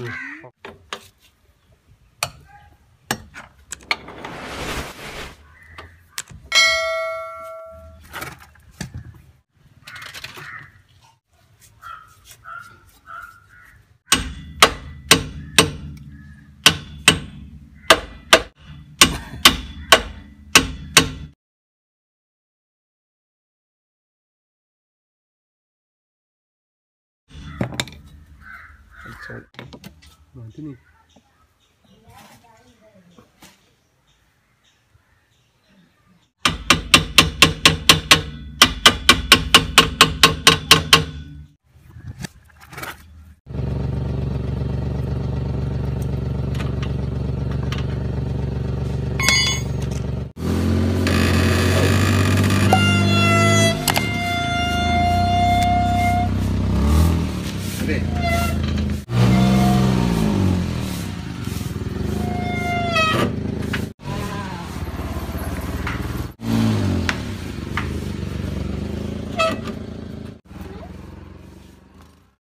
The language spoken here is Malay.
Ooh. Nah, itu nih. Yeah.